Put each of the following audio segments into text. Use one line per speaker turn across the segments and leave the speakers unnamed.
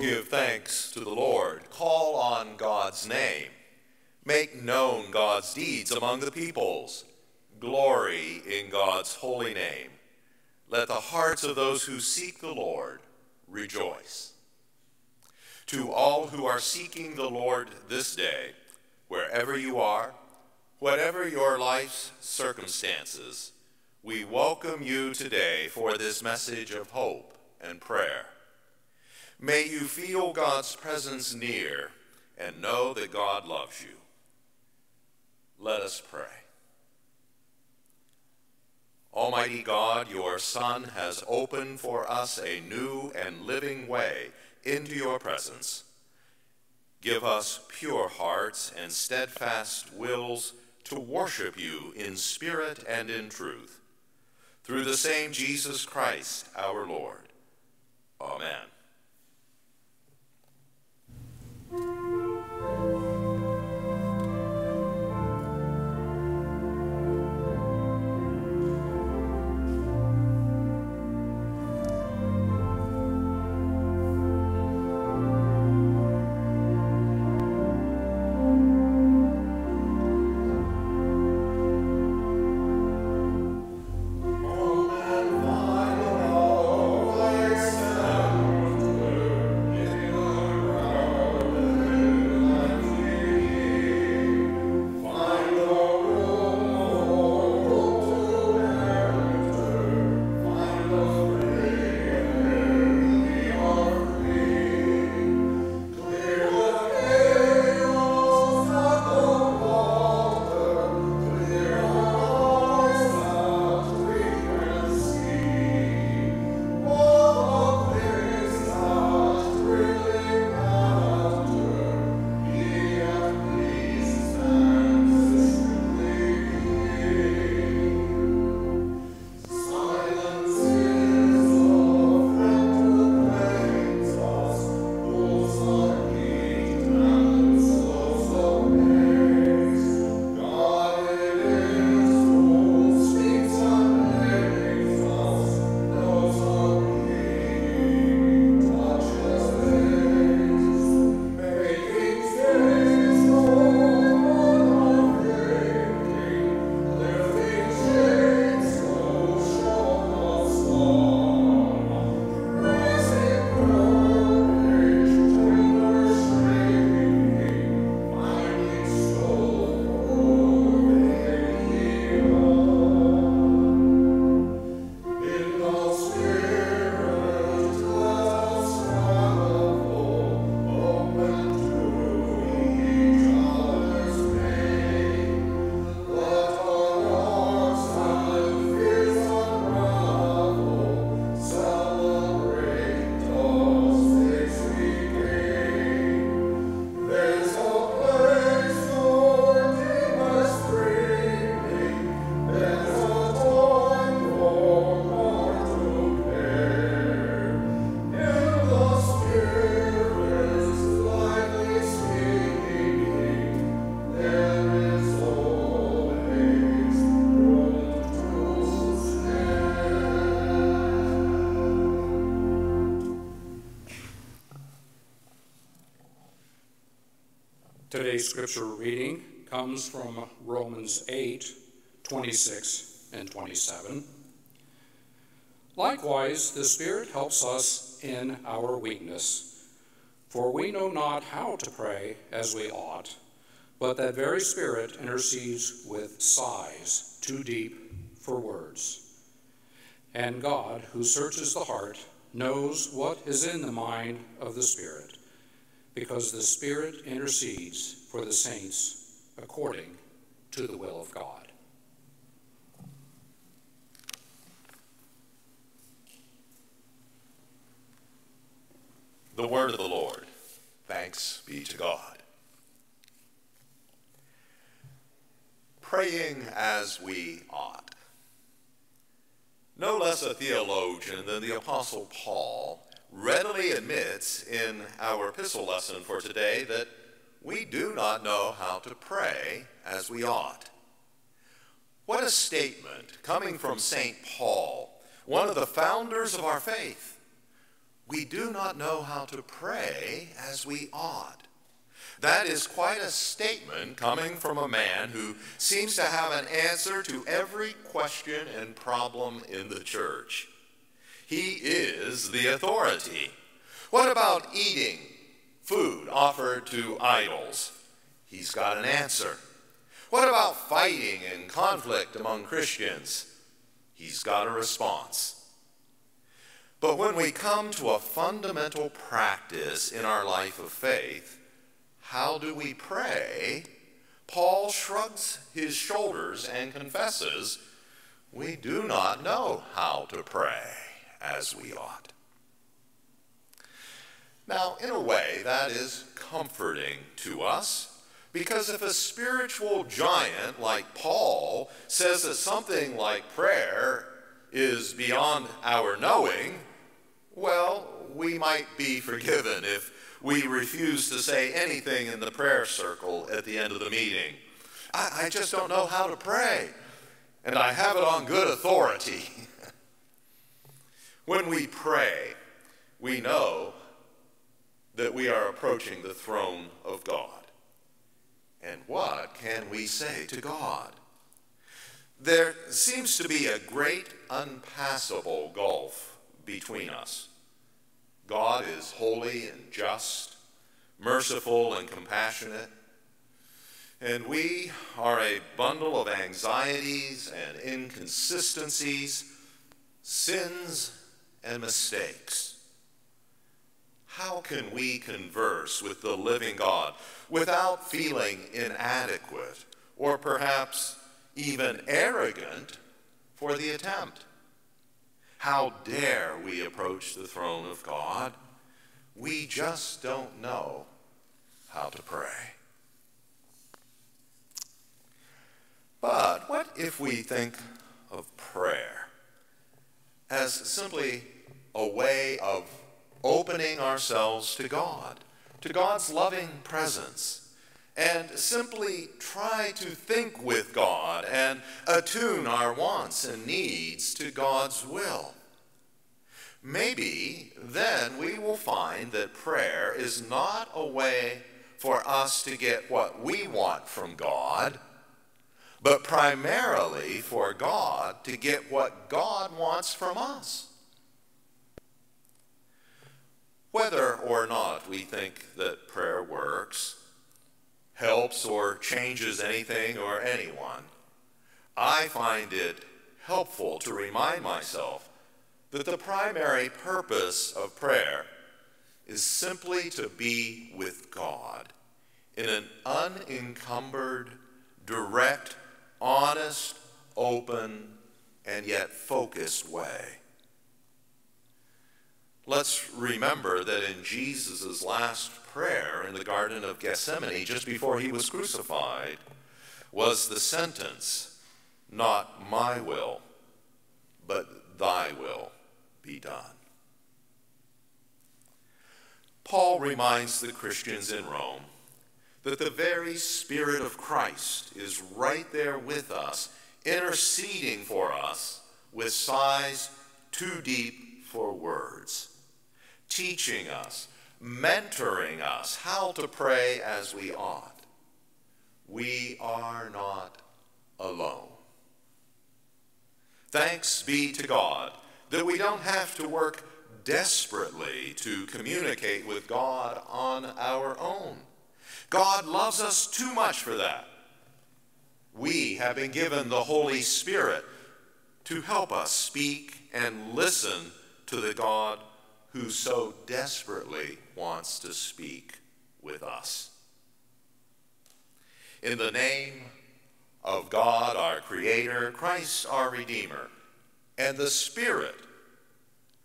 Give thanks to the Lord. Call on God's name. Make known God's deeds among the peoples. Glory in God's holy name. Let the hearts of those who seek the Lord rejoice. To all who are seeking the Lord this day, wherever you are, whatever your life's circumstances, we welcome you today for this message of hope and prayer. May you feel God's presence near and know that God loves you. Let us pray. Almighty God, your Son has opened for us a new and living way into your presence. Give us pure hearts and steadfast wills to worship you in spirit and in truth. Through the same Jesus Christ, our Lord. Amen. Thank you.
Today's scripture reading comes from Romans 8 26 and 27. Likewise, the Spirit helps us in our weakness, for we know not how to pray as we ought, but that very Spirit intercedes with sighs too deep for words. And God, who searches the heart, knows what is in the mind of the Spirit because the Spirit intercedes for the saints according to the will of God.
The word of the Lord. Thanks be to God. Praying as we ought. No less a theologian than the Apostle Paul readily admits in our epistle lesson for today that we do not know how to pray as we ought. What a statement coming from St. Paul, one of the founders of our faith. we do not know how to pray as we ought. That is quite a statement coming from a man who seems to have an answer to every question and problem in the church. He is the authority. What about eating food offered to idols? He's got an answer. What about fighting and conflict among Christians? He's got a response. But when we come to a fundamental practice in our life of faith, how do we pray? Paul shrugs his shoulders and confesses, We do not know how to pray as we ought. Now, in a way, that is comforting to us because if a spiritual giant like Paul says that something like prayer is beyond our knowing, well, we might be forgiven if we refuse to say anything in the prayer circle at the end of the meeting. I, I just don't know how to pray, and I have it on good authority. when we pray, we know that we are approaching the throne of God. And what can we say to God? There seems to be a great unpassable gulf between us. God is holy and just, merciful and compassionate. And we are a bundle of anxieties and inconsistencies, sins and mistakes. How can we converse with the living God without feeling inadequate or perhaps even arrogant for the attempt? How dare we approach the throne of God? We just don't know how to pray. But what if we think of prayer as simply a way of opening ourselves to God, to God's loving presence, and simply try to think with God and attune our wants and needs to God's will. Maybe then we will find that prayer is not a way for us to get what we want from God, but primarily for God to get what God wants from us. Whether or not we think that prayer works, helps or changes anything or anyone, I find it helpful to remind myself that the primary purpose of prayer is simply to be with God in an unencumbered, direct, honest, open, and yet focused way. Let's remember that in Jesus' last prayer in the Garden of Gethsemane, just before he was crucified, was the sentence, Not my will, but thy will be done. Paul reminds the Christians in Rome that the very Spirit of Christ is right there with us, interceding for us with sighs too deep for words teaching us, mentoring us how to pray as we ought. We are not alone. Thanks be to God that we don't have to work desperately to communicate with God on our own. God loves us too much for that. We have been given the Holy Spirit to help us speak and listen to the God who so desperately wants to speak with us. In the name of God, our Creator, Christ, our Redeemer, and the Spirit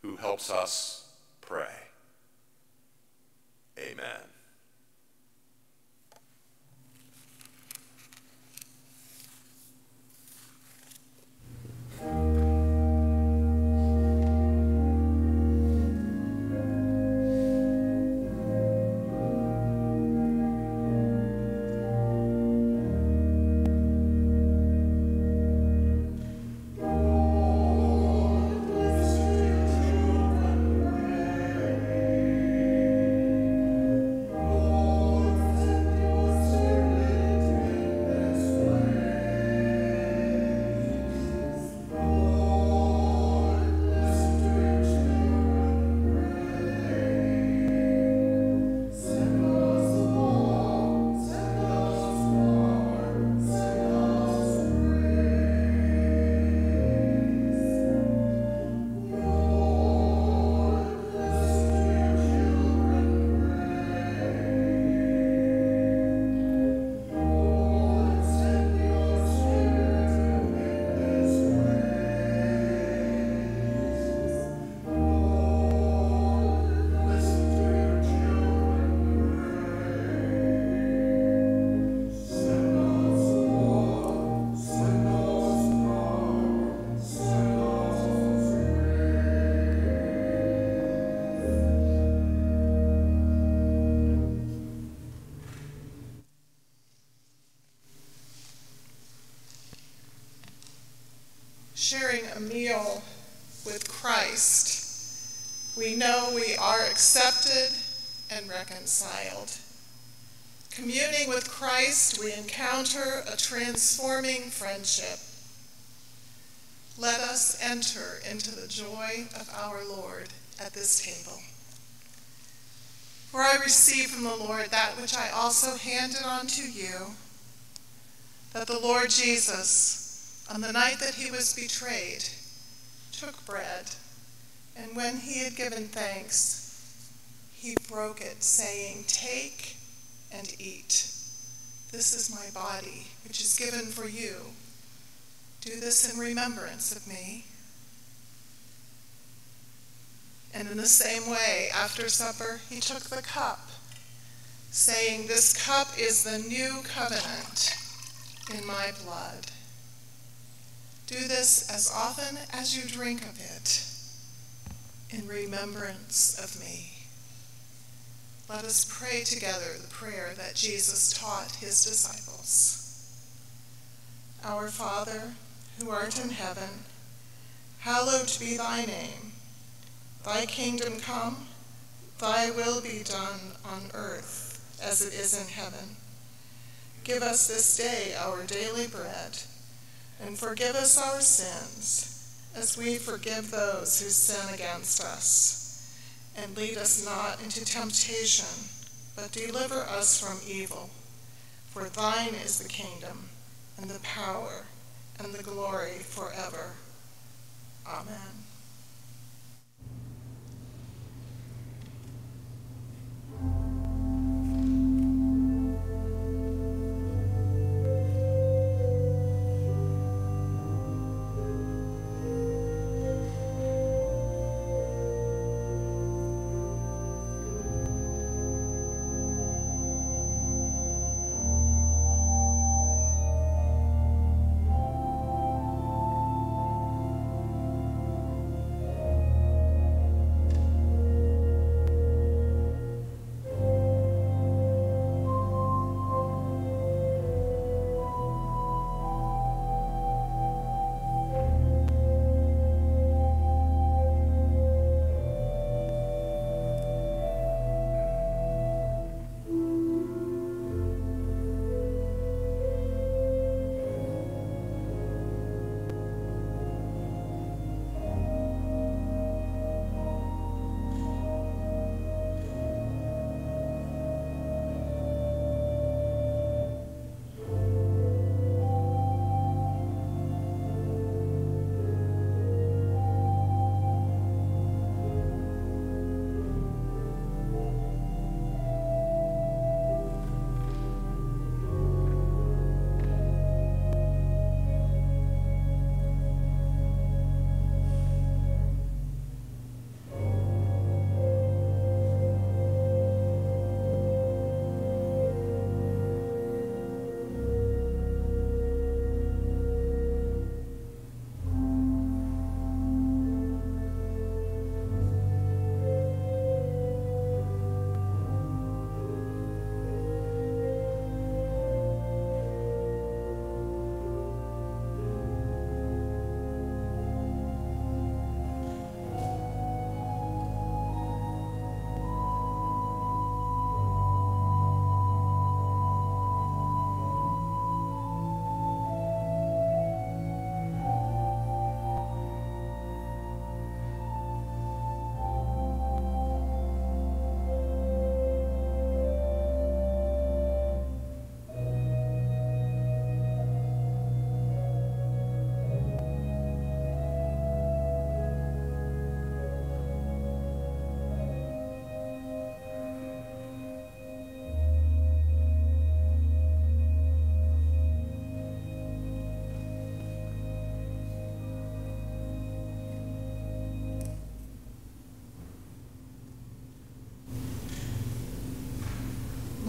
who helps us pray. Amen.
Sharing a meal with Christ, we know we are accepted and reconciled. Communing with Christ, we encounter a transforming friendship. Let us enter into the joy of our Lord at this table. For I received from the Lord that which I also handed on to you, that the Lord Jesus, on the night that he was betrayed, took bread, and when he had given thanks, he broke it, saying, Take and eat. This is my body, which is given for you. Do this in remembrance of me. And in the same way, after supper, he took the cup, saying, This cup is the new covenant in my blood. Do this as often as you drink of it in remembrance of me. Let us pray together the prayer that Jesus taught his disciples. Our Father, who art in heaven, hallowed be thy name. Thy kingdom come, thy will be done on earth as it is in heaven. Give us this day our daily bread, and forgive us our sins, as we forgive those who sin against us. And lead us not into temptation, but deliver us from evil. For thine is the kingdom, and the power, and the glory forever. Amen.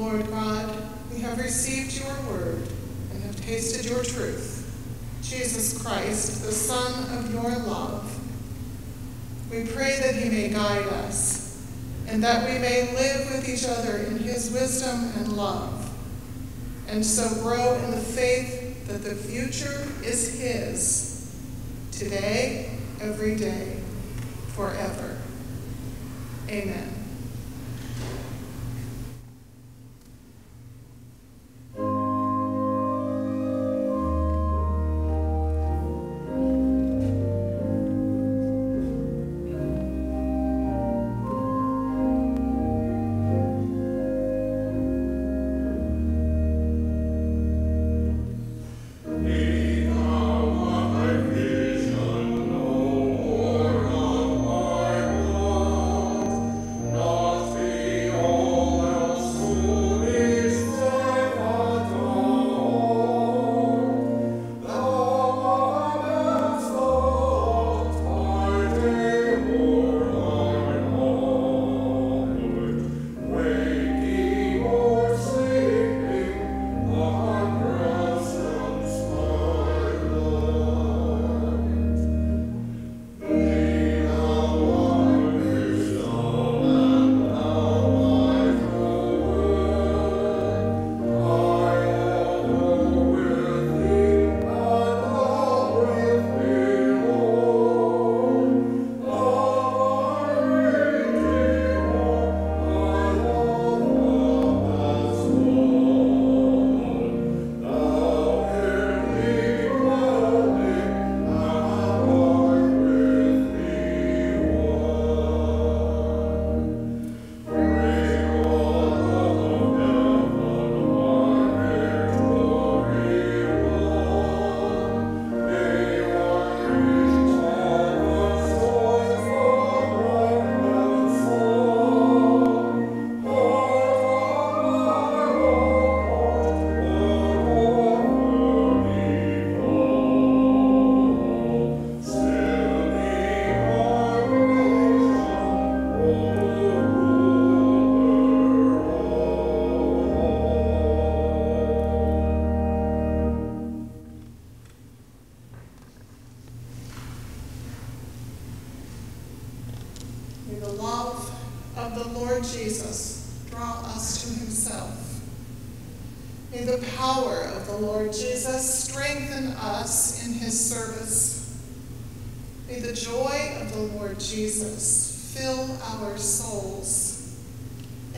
Lord God, we have received your word and have tasted your truth. Jesus Christ, the Son of your love. We pray that he may guide us and that we may live with each other in his wisdom and love, and so grow in the faith that the future is his,
today, every day, forever. Amen.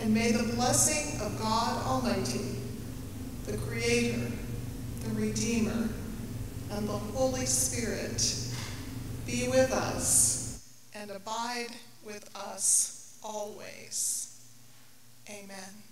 And may the blessing of God Almighty, the Creator, the Redeemer, and the Holy Spirit be with us and abide with us always. Amen.